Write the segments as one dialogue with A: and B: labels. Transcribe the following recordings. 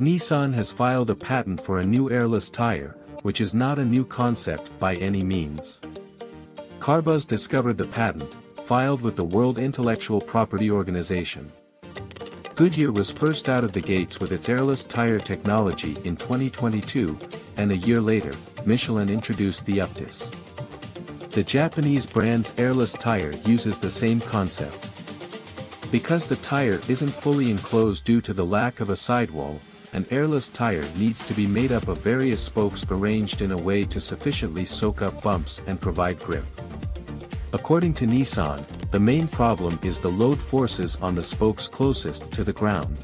A: Nissan has filed a patent for a new airless tire, which is not a new concept by any means. Carbuzz discovered the patent, filed with the World Intellectual Property Organization. Goodyear was first out of the gates with its airless tire technology in 2022, and a year later, Michelin introduced the Uptis. The Japanese brand's airless tire uses the same concept. Because the tire isn't fully enclosed due to the lack of a sidewall, an airless tire needs to be made up of various spokes arranged in a way to sufficiently soak up bumps and provide grip. According to Nissan, the main problem is the load forces on the spokes closest to the ground.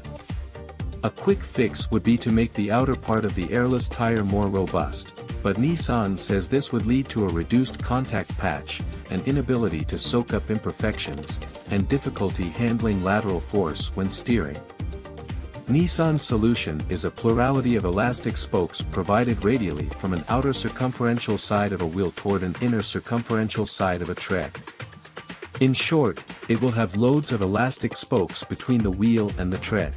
A: A quick fix would be to make the outer part of the airless tire more robust, but Nissan says this would lead to a reduced contact patch, an inability to soak up imperfections, and difficulty handling lateral force when steering. Nissan's solution is a plurality of elastic spokes provided radially from an outer circumferential side of a wheel toward an inner circumferential side of a tread. In short, it will have loads of elastic spokes between the wheel and the tread.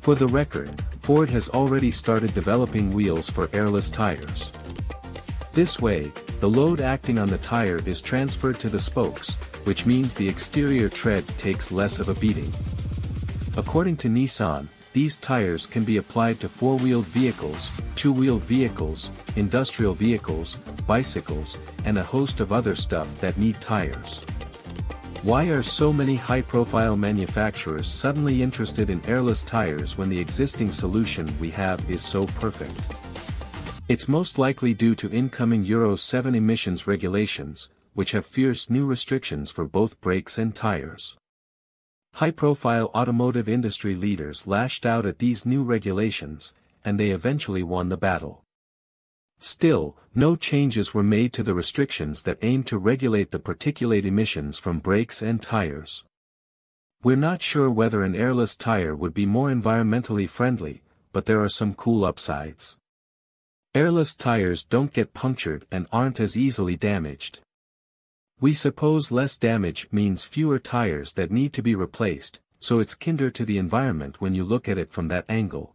A: For the record, Ford has already started developing wheels for airless tires. This way, the load acting on the tire is transferred to the spokes, which means the exterior tread takes less of a beating. According to Nissan, these tires can be applied to four-wheeled vehicles, two-wheeled vehicles, industrial vehicles, bicycles, and a host of other stuff that need tires. Why are so many high-profile manufacturers suddenly interested in airless tires when the existing solution we have is so perfect? It's most likely due to incoming Euro 7 emissions regulations, which have fierce new restrictions for both brakes and tires. High-profile automotive industry leaders lashed out at these new regulations, and they eventually won the battle. Still, no changes were made to the restrictions that aim to regulate the particulate emissions from brakes and tires. We're not sure whether an airless tire would be more environmentally friendly, but there are some cool upsides. Airless tires don't get punctured and aren't as easily damaged. We suppose less damage means fewer tires that need to be replaced, so it's kinder to the environment when you look at it from that angle.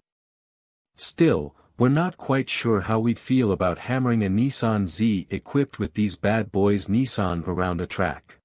A: Still, we're not quite sure how we'd feel about hammering a Nissan Z equipped with these bad boys Nissan around a track.